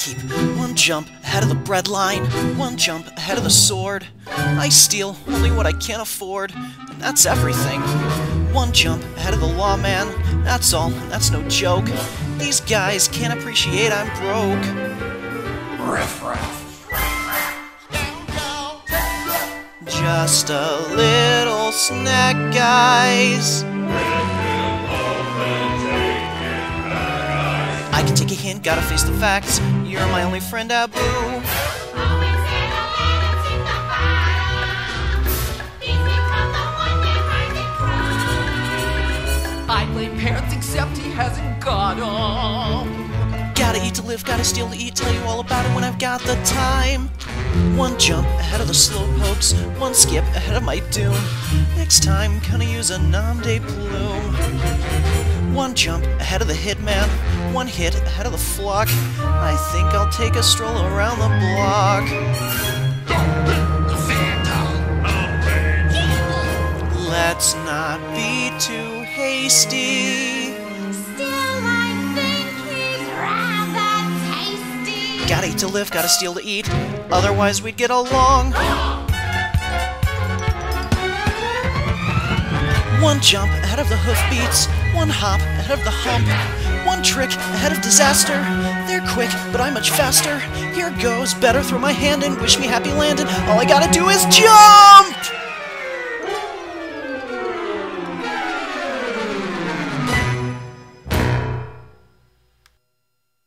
keep one jump ahead of the bread line, one jump ahead of the sword. I steal only what I can afford, and that's everything. One jump ahead of the lawman, that's all, and that's no joke. These guys can't appreciate I'm broke. Riff raff. Just a little snack, guys. I can take a hint, gotta face the facts. You're my only friend, Abu. I blame parents except he hasn't got 'em. Gotta eat to live, gotta steal to eat. Tell you all about it when I've got the time. One jump ahead of the slow pokes, one skip ahead of my doom. Next time, gonna use a nom de plume. One jump ahead of the hitman, one hit ahead of the flock. I think I'll take a stroll around the block. Let's not be too hasty. Still I think he's rather tasty. Gotta eat to live, gotta steal to eat, otherwise we'd get along. One jump ahead of the hoofbeats, one hop ahead of the hump, one trick ahead of disaster. They're quick, but I'm much faster. Here goes, better throw my hand and wish me happy landing. All I gotta do is jump!